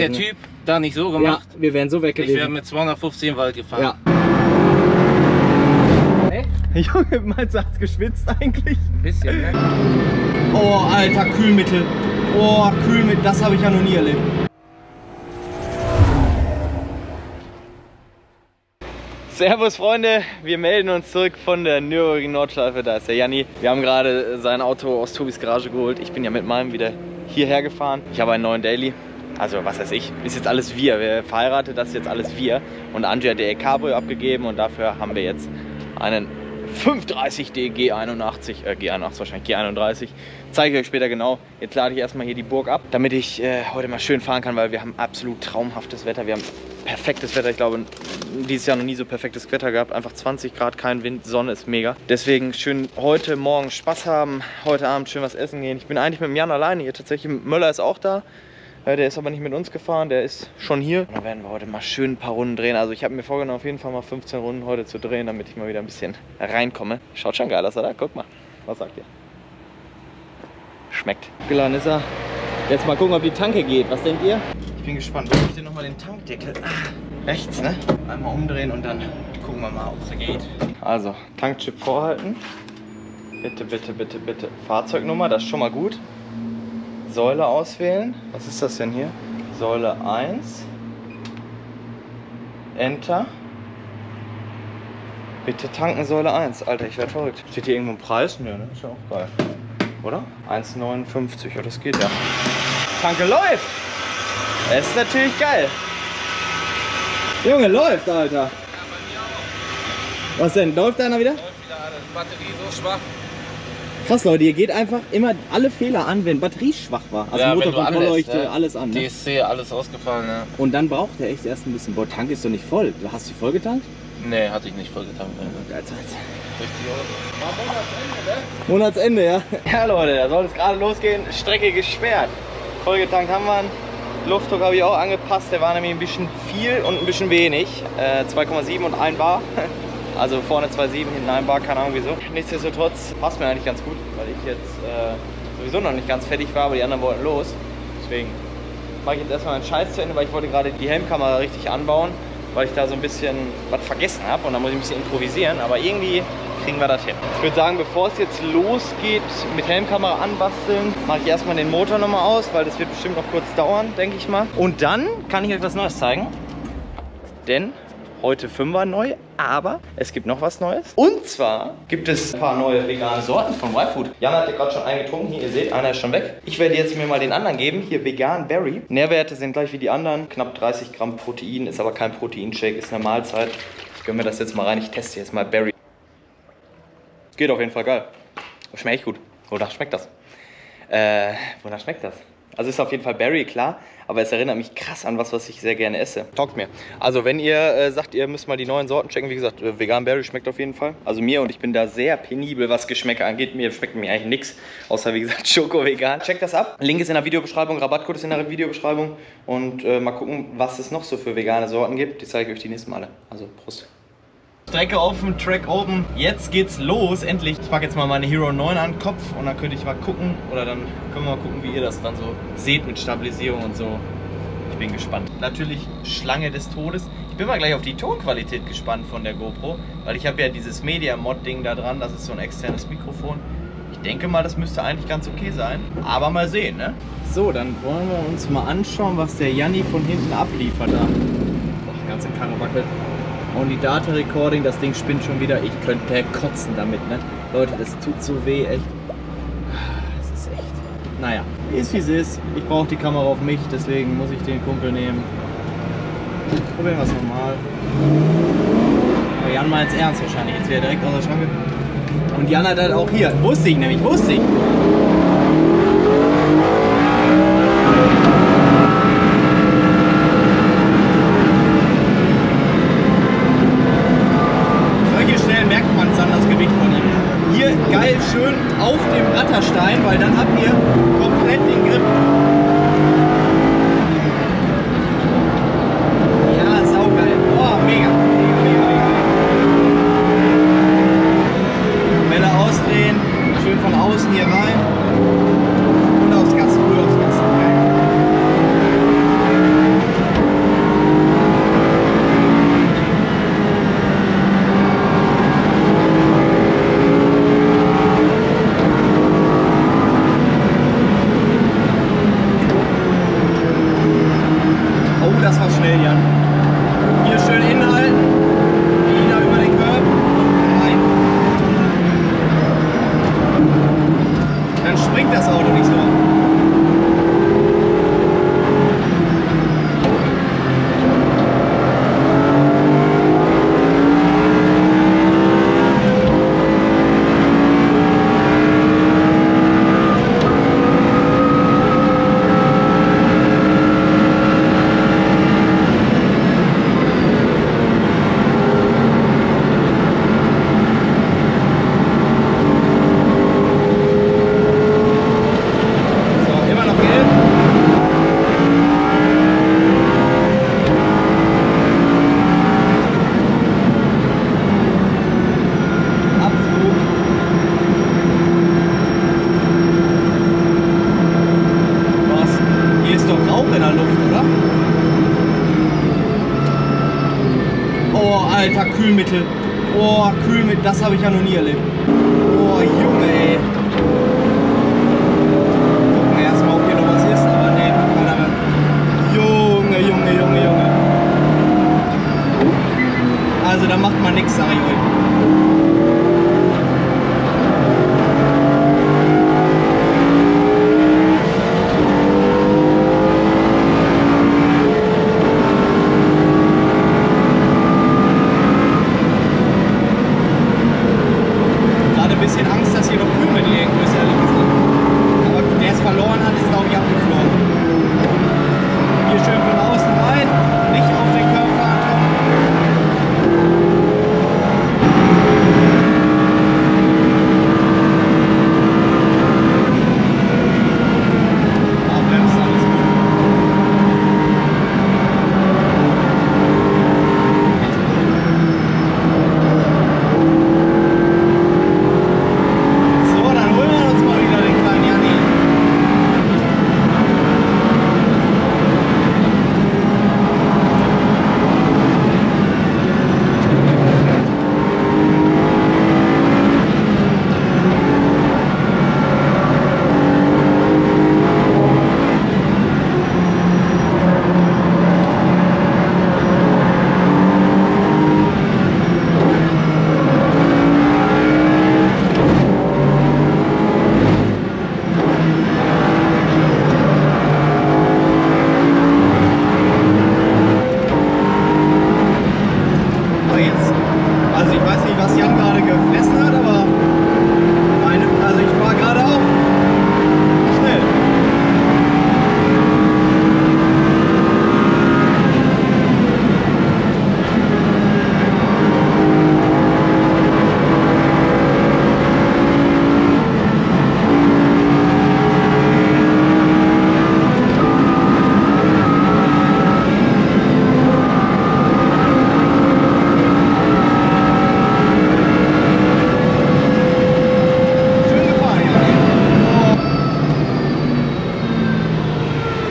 Hätte der gewesen. Typ da nicht so ja, gemacht, wir wären so weg ich wäre gewesen. mit 250 im Wald gefahren. Ja. Junge, meinst du, hat's geschwitzt eigentlich? Ein bisschen, ne? Oh, Alter, Kühlmittel. Oh, Kühlmittel, das habe ich ja noch nie erlebt. Servus Freunde, wir melden uns zurück von der Nürburgring Nordschleife. Da ist der Janni. Wir haben gerade sein Auto aus Tobis Garage geholt. Ich bin ja mit meinem wieder hierher gefahren. Ich habe einen neuen Daily. Also was weiß ich, ist jetzt alles wir. Wir verheiratet, das ist jetzt alles wir. Und Angie hat der Cabrio abgegeben und dafür haben wir jetzt einen 530D G81, äh, G81 wahrscheinlich, G31. Zeige ich euch später genau. Jetzt lade ich erstmal hier die Burg ab, damit ich äh, heute mal schön fahren kann, weil wir haben absolut traumhaftes Wetter. Wir haben perfektes Wetter. Ich glaube, dieses Jahr noch nie so perfektes Wetter gehabt. Einfach 20 Grad, kein Wind, Sonne ist mega. Deswegen schön heute Morgen Spaß haben, heute Abend schön was essen gehen. Ich bin eigentlich mit dem Jan alleine hier. Tatsächlich, Möller ist auch da. Äh, Der ist aber nicht mit uns gefahren, der ist schon hier. Und dann werden wir heute mal schön ein paar Runden drehen. Also ich habe mir vorgenommen, auf jeden Fall mal 15 Runden heute zu drehen, damit ich mal wieder ein bisschen reinkomme. Schaut schon geil aus, oder? Guck mal. Was sagt ihr? Schmeckt. Geladen ist er. Jetzt mal gucken, ob die Tanke geht. Was denkt ihr? Ich bin gespannt. Wo ich denn nochmal den Tankdeckel? Ah, rechts, ne? Einmal umdrehen und dann gucken wir mal, ob es geht. Also, Tankchip vorhalten. Bitte, bitte, bitte, bitte. Fahrzeugnummer, das ist schon mal gut. Säule auswählen. Was ist das denn hier? Säule 1. Enter. Bitte tanken Säule 1. Alter, ich werde verrückt. Steht hier irgendwo ein Preis? Nö, ne? Ist ja auch geil. Oder? 1,59. Ja, das geht ja. Tanke läuft! Das ist natürlich geil. Junge, läuft, Alter. Was denn? Läuft einer wieder? Läuft wieder alles. Batterie so schwach. Krass, Leute, ihr geht einfach immer alle Fehler an, wenn Batterie schwach war. Also Ja, du Motorkontrollleuchte, anlässt, ne? alles an. Ne? DSC, alles ausgefallen, ne? Und dann braucht er echt erst ein bisschen. Boah, Tank ist doch nicht voll. Du hast die voll getankt? Nee, hatte ich nicht voll getankt. Ne? Geil, Zeit. Richtig, oder? Monatsende, ja? Ja, Leute, da soll es gerade losgehen. Strecke gesperrt. Vollgetankt haben wir. Luftdruck habe ich auch angepasst. Der war nämlich ein bisschen viel und ein bisschen wenig. Äh, 2,7 und 1 Bar. Also vorne 2,7, hinten 1 Bar, keine Ahnung wieso. Nichtsdestotrotz passt mir eigentlich ganz gut, weil ich jetzt äh, sowieso noch nicht ganz fertig war, aber die anderen wollten los. Deswegen mache ich jetzt erstmal meinen Scheiß zu Ende, weil ich wollte gerade die Helmkamera richtig anbauen, weil ich da so ein bisschen was vergessen habe und da muss ich ein bisschen improvisieren, aber irgendwie kriegen wir das hin. Ich würde sagen, bevor es jetzt losgeht mit Helmkamera anbasteln, mache ich erstmal den Motor nochmal aus, weil das wird bestimmt noch kurz dauern, denke ich mal. Und dann kann ich euch was Neues zeigen, denn heute 5er neu, aber es gibt noch was Neues. Und zwar gibt es ein paar neue vegane Sorten von Y-Food. Jan hat ja gerade schon einen getrunken, hier ihr seht, einer ist schon weg. Ich werde jetzt mir mal den anderen geben, hier vegan Berry. Nährwerte sind gleich wie die anderen, knapp 30 Gramm Protein, ist aber kein Proteinshake, ist eine Mahlzeit. Ich gönne mir das jetzt mal rein, ich teste jetzt mal Berry. Geht auf jeden Fall geil. Schmeckt gut. Wonach schmeckt das? Äh, wonach schmeckt das? Also ist auf jeden Fall Berry, klar, aber es erinnert mich krass an was, was ich sehr gerne esse. Taugt mir. Also wenn ihr äh, sagt, ihr müsst mal die neuen Sorten checken, wie gesagt, äh, vegan Berry schmeckt auf jeden Fall. Also mir und ich bin da sehr penibel, was Geschmäcker angeht. Mir schmeckt mir eigentlich nichts, außer wie gesagt Schoko vegan. Checkt das ab. Link ist in der Videobeschreibung, Rabattcode ist in der Videobeschreibung und äh, mal gucken, was es noch so für vegane Sorten gibt. Die zeige ich euch die nächsten Male. Also Prost. Strecke offen, Track open. Jetzt geht's los, endlich. Ich packe jetzt mal meine Hero 9 an Kopf und dann könnte ich mal gucken oder dann können wir mal gucken, wie ihr das dann so seht mit Stabilisierung und so. Ich bin gespannt. Natürlich Schlange des Todes. Ich bin mal gleich auf die Tonqualität gespannt von der GoPro, weil ich habe ja dieses Media Mod Ding da dran, das ist so ein externes Mikrofon. Ich denke mal, das müsste eigentlich ganz okay sein, aber mal sehen, ne? So, dann wollen wir uns mal anschauen, was der Janni von hinten abliefert da. Boah, ganze Karre wackelt. Und die Data Recording, das Ding spinnt schon wieder. Ich könnte kotzen damit, ne? Leute, das tut so weh, echt. Es ist echt. Naja, ist wie es ist. Ich brauche die Kamera auf mich, deswegen muss ich den Kumpel nehmen. Probieren wir es nochmal. Aber Jan meint es ernst wahrscheinlich. Jetzt wäre er direkt aus der Schranke. Und Jan hat halt auch hier. Wusste ich nämlich, wusste ich. Solche Stellen merkt man es dann das Gewicht von ihm. Hier geil schön auf dem Ratterstein, weil dann habt ihr komplett den Grip. Ja, saugeil. Oh, mega. Mega, mega, mega. Welle ausdrehen, schön von außen hier rein. Und aufs Gas, früh aufs Gas. Geil. dann springt das Auto nicht so. So, immer noch gelb. Abflug. Was? Hier ist doch Rauch in der Luft, oder? Oh, Alter, Kühlmittel. Oh, Kühlmittel, das habe ich ja noch nie erlebt. Oh, Junge, ey. Gucken erstmal, ob hier noch was ist, aber nee, keiner mehr. Junge, Junge, Junge, Junge. Also da macht man nichts, sag ich euch.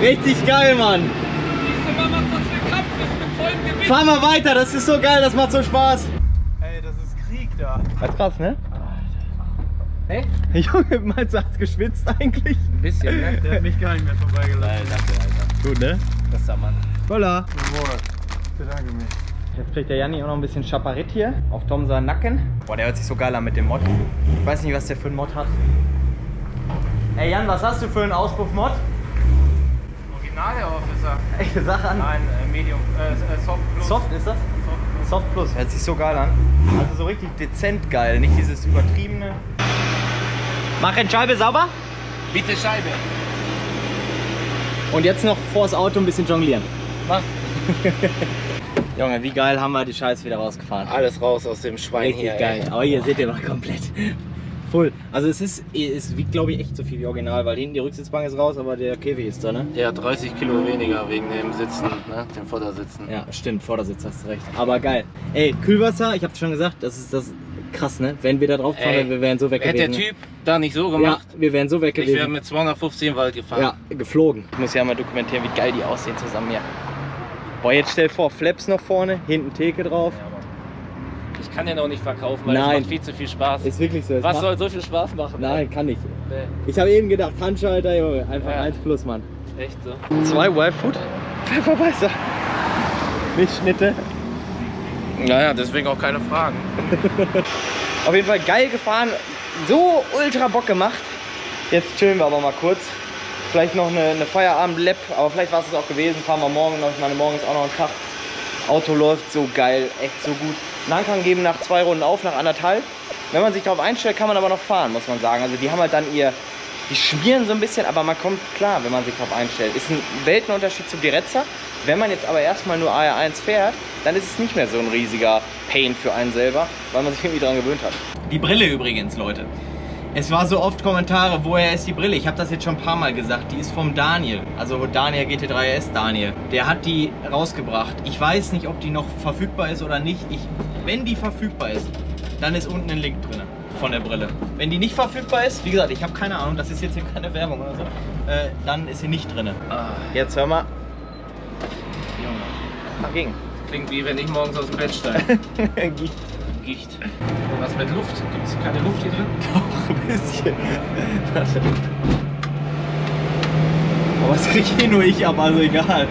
Richtig geil, Mann. Fahr mal weiter, das ist so geil, das macht so Spaß. Ey, das ist Krieg da. Das ist krass, ne? Echt? Junge, meinst du, hat's geschwitzt eigentlich? Ein bisschen, ne? Der hat mich gar nicht mehr vorbeigelassen. Danke, Alter. Gut, ne? Der Mann. Voila. Jawohl. Bedanke mich. Jetzt kriegt der Janni auch noch ein bisschen Chaparit hier auf Tom seinen Nacken. Boah, der hört sich so geil an mit dem Mod. Ich weiß nicht, was der für einen Mod hat. Ey Jan, was hast du für einen Auspuff-Mod? Original, Herr Officer. Ey, sag an. Nein, äh, Medium, äh, äh, Soft Plus. Soft ist das? Soft Plus. Soft Plus, hört sich so geil an. Also so richtig dezent geil, nicht dieses übertriebene. Mach den Scheibe sauber Bitte Scheibe. und jetzt noch vors Auto ein bisschen jonglieren. Mach. Junge, wie geil haben wir die Scheiße wieder rausgefahren. Alles raus aus dem Schwein Richtig hier. ey. geil. Aber hier seht ihr mal komplett full. Also es ist, es wiegt glaube ich echt so viel wie original, weil hinten die Rücksitzbank ist raus, aber der Käfig ist da, ne? Ja, 30 Kilo weniger wegen dem Sitzen, ne? dem Vordersitzen. Ja, stimmt, Vordersitz hast du recht. Aber geil. Ey, Kühlwasser, ich hab's schon gesagt, das ist das krass, ne? Wenn wir da drauf fahren, Ey, wir wären so weg Hätte der gewesen. Typ da nicht so ja, gemacht, wir wären so weg ich wäre gewesen. mit 250 in den Wald gefahren. Ja, geflogen. Ich muss ja mal dokumentieren, wie geil die aussehen zusammen hier. Boah, jetzt stell vor, Flaps noch vorne, hinten Theke drauf. Ich kann den auch nicht verkaufen, weil Nein. das macht viel zu viel Spaß. Ist wirklich so. es Was macht- soll so viel Spaß machen? Nein, kann nicht. Nee, Ich habe eben gedacht, Handschalter, Junge, einfach Ja. 1 plus, Mann. echt so. Zwei Wildfood, Pfefferweißer. Nicht Schnitte. Naja, deswegen auch keine Fragen. Auf jeden Fall geil gefahren, so ultra Bock gemacht. Jetzt chillen wir aber mal kurz. Vielleicht noch eine, eine Feierabend-Lab, aber vielleicht war es es auch gewesen. Fahren wir morgen noch. Ich meine, morgen ist auch noch ein Tag. Auto läuft so geil, echt so gut. Nankang geben nach zwei Runden auf, nach anderthalb. Wenn man sich darauf einstellt, kann man aber noch fahren, muss man sagen. Also die haben halt dann ihr, die schmieren so ein bisschen, aber man kommt klar, wenn man sich darauf einstellt. Ist ein Weltenunterschied zum Direzza. Wenn man jetzt aber erstmal nur AR1 fährt, dann ist es nicht mehr so ein riesiger Pain für einen selber, weil man sich irgendwie daran gewöhnt hat. Die Brille übrigens, Leute. Es war so oft Kommentare, woher ist die Brille? Ich habe das jetzt schon ein paar Mal gesagt. Die ist vom Daniel, also Daniel GT3S Daniel. Der hat die rausgebracht. Ich weiß nicht, ob die noch verfügbar ist oder nicht. Ich, wenn die verfügbar ist, dann ist unten ein Link drin von der Brille. Wenn die nicht verfügbar ist, wie gesagt, ich habe keine Ahnung, das ist jetzt hier keine Werbung oder so, äh, dann ist sie nicht drin. Ah, Jetzt hör mal. Junge. Ach, ging. Klingt wie wenn ich morgens aus dem Bett steige. Gicht. Und was mit Luft? Gibt es keine Luft hier drin? Doch, ein bisschen. Warte. Aber das krieg eh nur ich ab, also egal.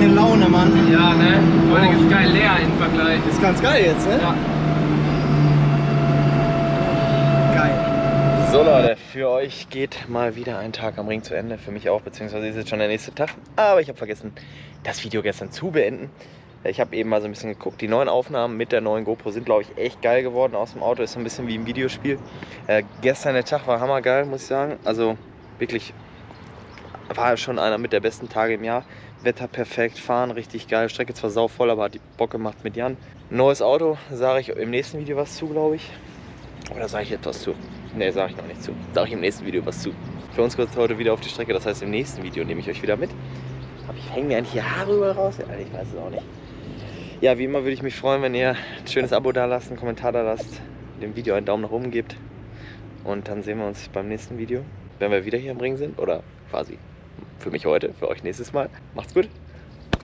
Eine Laune, Mann. Ja, ne? Vor allem ist geil leer im Vergleich. Ist ganz geil jetzt, ne? Ja. Geil. So Leute, für euch geht mal wieder ein Tag am Ring zu Ende. Für mich auch, beziehungsweise ist jetzt schon der nächste Tag. Aber ich habe vergessen, das Video gestern zu beenden. Ich habe eben mal so ein bisschen geguckt. Die neuen Aufnahmen mit der neuen GoPro sind, glaube ich, echt geil geworden aus dem Auto. Ist so ein bisschen wie im Videospiel. Äh, gestern der Tag war hammergeil, muss ich sagen. Also wirklich war schon einer mit der besten Tage im Jahr. Wetter perfekt, fahren richtig geil. Strecke zwar sau voll, aber hat die Bock gemacht mit Jan. Neues Auto, sage ich im nächsten Video was zu, glaube ich. Oder sage ich etwas zu? Ne, sage ich noch nicht zu. Sage ich im nächsten Video was zu. Für uns es heute wieder auf die Strecke, das heißt im nächsten Video nehme ich euch wieder mit. Aber ich hänge mir eigentlich hier Haare überall raus? Ich weiß es auch nicht. Ja, wie immer würde ich mich freuen, wenn ihr ein schönes Abo da lasst, einen Kommentar da lasst, dem Video einen Daumen nach oben gebt. Und dann sehen wir uns beim nächsten Video, wenn wir wieder hier am Ring sind. Oder quasi für mich heute, für euch nächstes Mal. Macht's gut.